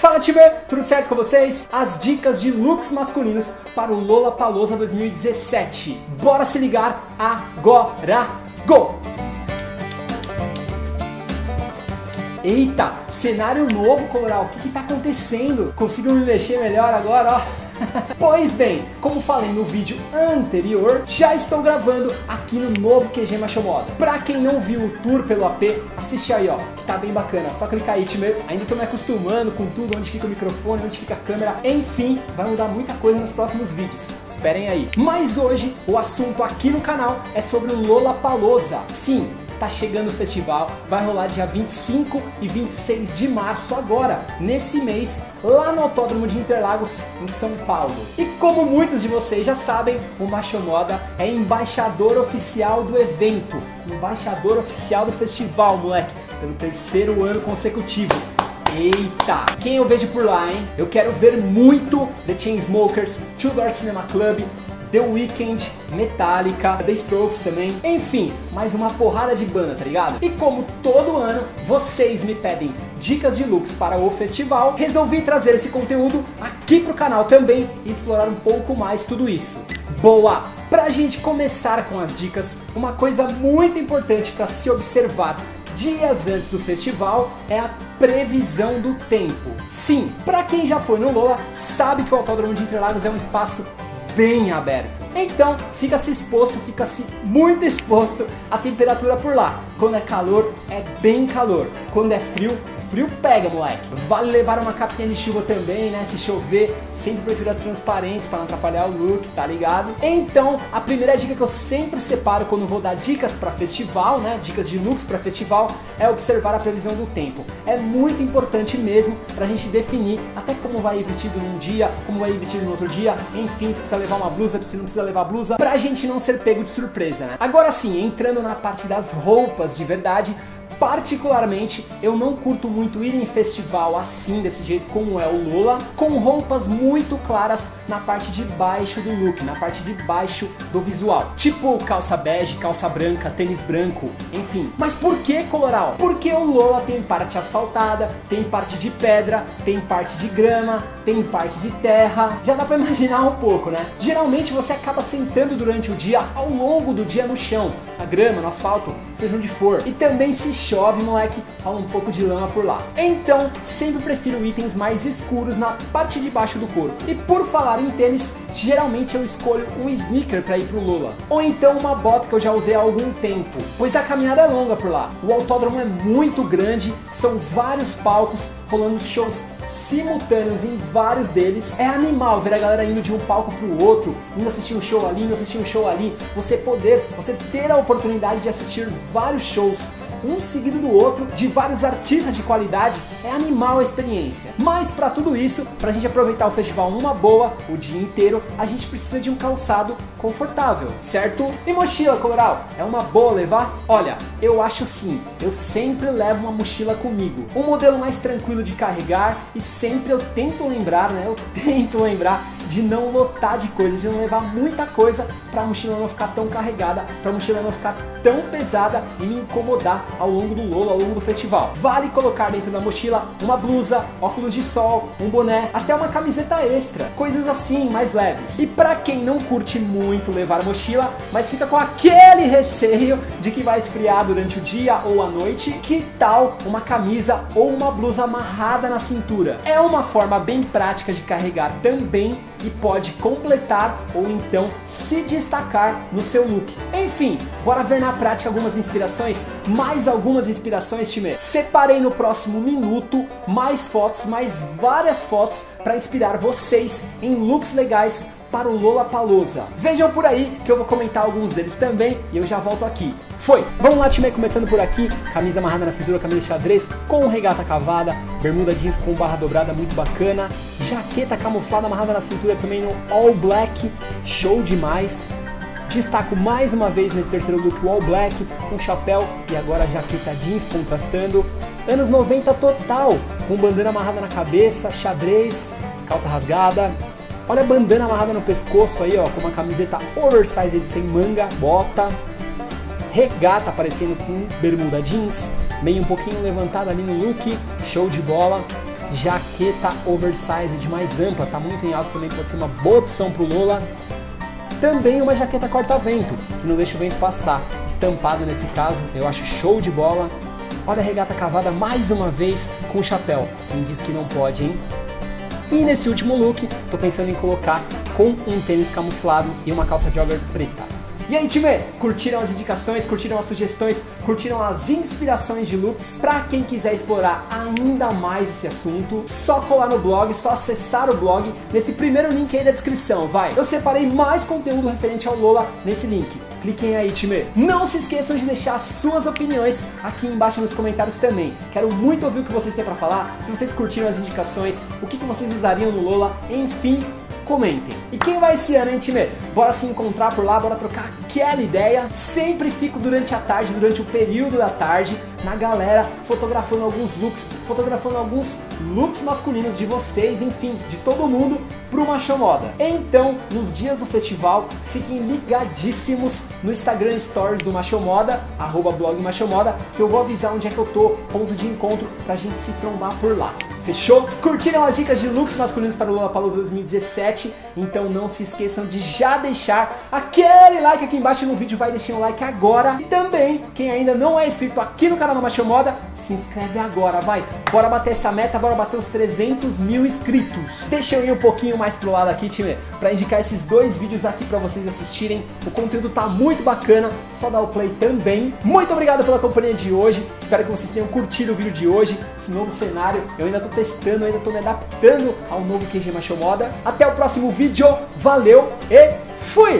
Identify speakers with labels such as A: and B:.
A: Fala time, tudo certo com vocês? As dicas de looks masculinos para o Lola Palosa 2017. Bora se ligar agora! Go! Eita, cenário novo, Coloral. O que, que tá acontecendo? Consigo me mexer melhor agora, ó. Pois bem, como falei no vídeo anterior, já estou gravando aqui no novo QG Machomoda. Pra quem não viu o tour pelo AP, assiste aí ó, que tá bem bacana. Só clicar aí, time. Ainda tô me acostumando com tudo, onde fica o microfone, onde fica a câmera. Enfim, vai mudar muita coisa nos próximos vídeos. Esperem aí. Mas hoje, o assunto aqui no canal é sobre o Lola Palosa. Sim, tá chegando o festival, vai rolar dia 25 e 26 de março agora, nesse mês, lá no Autódromo de Interlagos, em São Paulo. E como muitos de vocês já sabem, o Macho Moda é embaixador oficial do evento, embaixador oficial do festival, moleque, pelo terceiro ano consecutivo. Eita! Quem eu vejo por lá, hein? Eu quero ver muito The Chainsmokers, Tudor Cinema Club, The Weeknd, Metallica, The Strokes também, enfim, mais uma porrada de banda, tá ligado? E como todo ano, vocês me pedem dicas de looks para o festival, resolvi trazer esse conteúdo aqui pro canal também e explorar um pouco mais tudo isso. Boa! Pra gente começar com as dicas, uma coisa muito importante para se observar dias antes do festival é a previsão do tempo. Sim, para quem já foi no Lola, sabe que o Autódromo de Interlagos é um espaço bem aberto. Então, fica-se exposto, fica-se muito exposto à temperatura por lá. Quando é calor, é bem calor. Quando é frio, frio pega, moleque. Vale levar uma capinha de chuva também, né? Se chover, sempre prefiro as transparentes para não atrapalhar o look, tá ligado? Então, a primeira dica que eu sempre separo quando vou dar dicas para festival, né? Dicas de looks para festival, é observar a previsão do tempo. É muito importante mesmo pra gente definir até como vai ir vestido num dia, como vai ir vestido no outro dia, enfim, se precisa levar uma blusa, se não precisa levar blusa, pra gente não ser pego de surpresa, né? Agora sim, entrando na parte das roupas de verdade, Particularmente, eu não curto muito ir em festival assim, desse jeito como é o Lula, com roupas muito claras na parte de baixo do look, na parte de baixo do visual. Tipo calça bege, calça branca, tênis branco, enfim. Mas por que coloral? Porque o Lola tem parte asfaltada, tem parte de pedra, tem parte de grama, tem parte de terra. Já dá pra imaginar um pouco, né? Geralmente você acaba sentando durante o dia, ao longo do dia no chão, na grama, no asfalto, seja onde for. E também se chove, moleque, rola um pouco de lama por lá. Então, sempre prefiro itens mais escuros na parte de baixo do corpo. E por falar em tênis, geralmente eu escolho um sneaker para ir pro Lula. Ou então uma bota que eu já usei há algum tempo, pois a caminhada é longa por lá. O autódromo é muito grande, são vários palcos, rolando shows simultâneos em vários deles. É animal ver a galera indo de um palco pro outro, indo assistir um show ali, indo assistir um show ali. Você poder, você ter a oportunidade de assistir vários shows um seguido do outro, de vários artistas de qualidade, é animal a experiência. Mas para tudo isso, para a gente aproveitar o festival numa boa, o dia inteiro, a gente precisa de um calçado confortável, certo? E mochila, Coral, é uma boa levar? Olha, eu acho sim, eu sempre levo uma mochila comigo. Um modelo mais tranquilo de carregar e sempre eu tento lembrar, né? Eu tento lembrar de não lotar de coisa, de não levar muita coisa para a mochila não ficar tão carregada, para a mochila não ficar tão pesada e me incomodar ao longo do Lolo, ao longo do festival. Vale colocar dentro da mochila uma blusa, óculos de sol, um boné, até uma camiseta extra, coisas assim mais leves. E para quem não curte muito levar mochila, mas fica com aquele receio de que vai esfriar durante o dia ou a noite, que tal uma camisa ou uma blusa amarrada na cintura? É uma forma bem prática de carregar também e pode completar ou então se destacar no seu look. Enfim, bora ver na prática algumas inspirações, mais algumas inspirações, time. Separei no próximo minuto mais fotos, mais várias fotos para inspirar vocês em looks legais para o Lola Palosa. Vejam por aí que eu vou comentar alguns deles também e eu já volto aqui. Foi! Vamos lá, time, começando por aqui. Camisa amarrada na cintura, camisa xadrez com regata cavada, bermuda jeans com barra dobrada muito bacana, jaqueta camuflada amarrada na cintura também no all black, show demais. Destaco mais uma vez nesse terceiro look o all black, com chapéu e agora jaqueta jeans contrastando. Anos 90 total, com bandana amarrada na cabeça, xadrez, calça rasgada, Olha a bandana amarrada no pescoço aí, ó, com uma camiseta oversized sem manga, bota, regata aparecendo com bermuda jeans, meio um pouquinho levantada ali no look, show de bola, jaqueta oversized mais ampla, tá muito em alta também, pode ser uma boa opção pro Lola. Também uma jaqueta corta-vento, que não deixa o vento passar, estampado nesse caso, eu acho show de bola. Olha a regata cavada mais uma vez com o chapéu, quem diz que não pode, hein? E nesse último look, tô pensando em colocar com um tênis camuflado e uma calça jogger preta. E aí, time, curtiram as indicações, curtiram as sugestões, curtiram as inspirações de looks? Pra quem quiser explorar ainda mais esse assunto, só colar no blog, só acessar o blog nesse primeiro link aí da descrição, vai. Eu separei mais conteúdo referente ao Lola nesse link. Cliquem aí, time. Não se esqueçam de deixar suas opiniões aqui embaixo nos comentários também. Quero muito ouvir o que vocês têm para falar. Se vocês curtiram as indicações, o que, que vocês usariam no Lola, enfim, comentem. E quem vai esse ano, hein, time? Bora se encontrar por lá, bora trocar aquela ideia. Sempre fico durante a tarde, durante o período da tarde, na galera, fotografando alguns looks, fotografando alguns looks masculinos de vocês, enfim, de todo mundo pro Macho Moda. Então, nos dias do festival, fiquem ligadíssimos no Instagram Stories do Macho Moda, arroba blog Macho Moda, que eu vou avisar onde é que eu tô, ponto de encontro, pra gente se trombar por lá. Fechou? Curtiram as dicas de looks masculinos para o Lollapalooza 2017? Então não se esqueçam de já deixar aquele like aqui embaixo no vídeo, vai deixar um like agora. E também, quem ainda não é inscrito aqui no canal do Macho Moda, se inscreve agora, vai. Bora bater essa meta, bora bater os 300 mil inscritos. Deixa eu ir um pouquinho mais pro lado aqui, time, para indicar esses dois vídeos aqui para vocês assistirem. O conteúdo tá muito bacana, só dá o play também. Muito obrigado pela companhia de hoje, espero que vocês tenham curtido o vídeo de hoje, esse novo cenário. Eu ainda tô testando, ainda tô me adaptando ao novo QG Macho Moda. Até o próximo vídeo, valeu e fui!